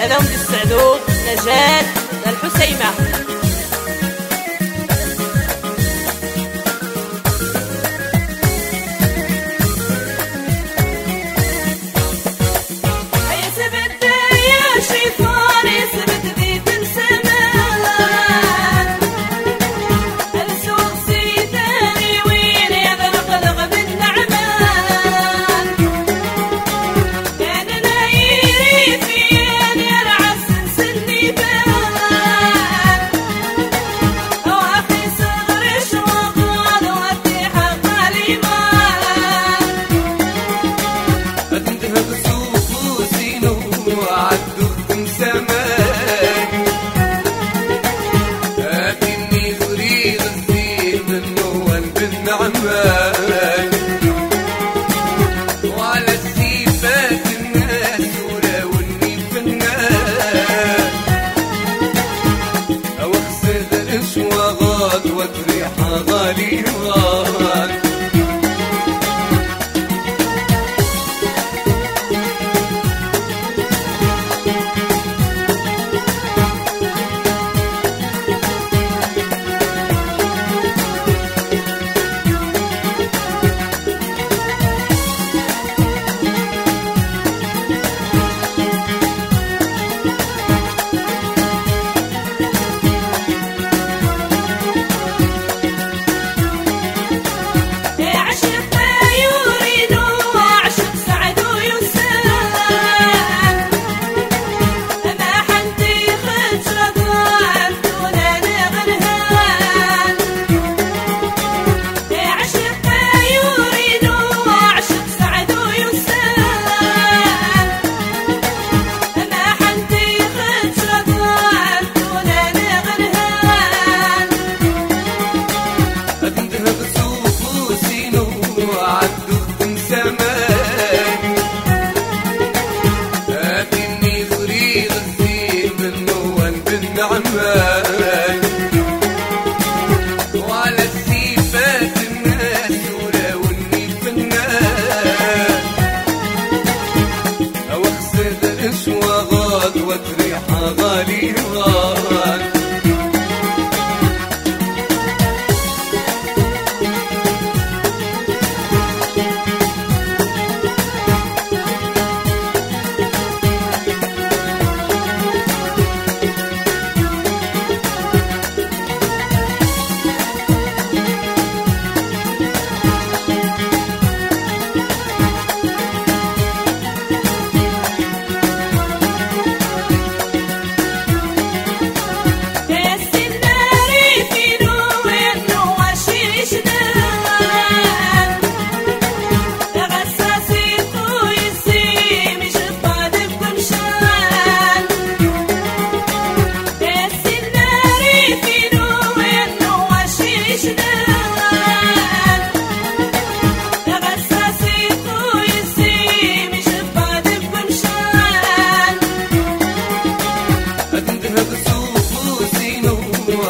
هذا ولد السعدو نجاة الحسيمة. غليظا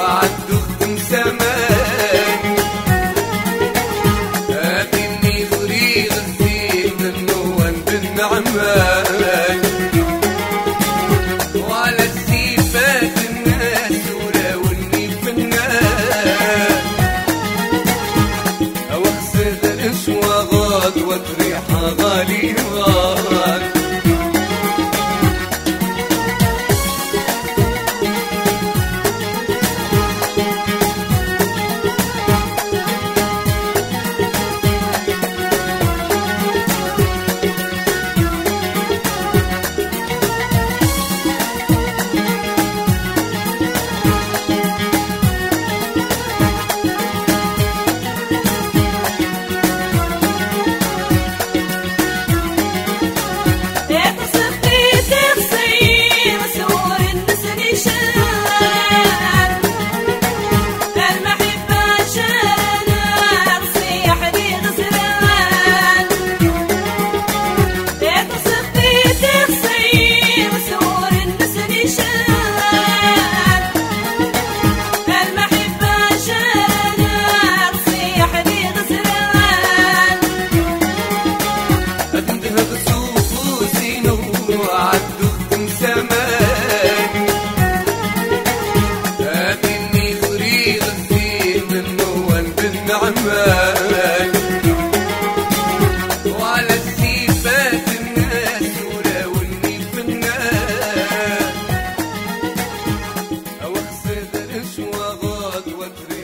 God. سوى غاد وتري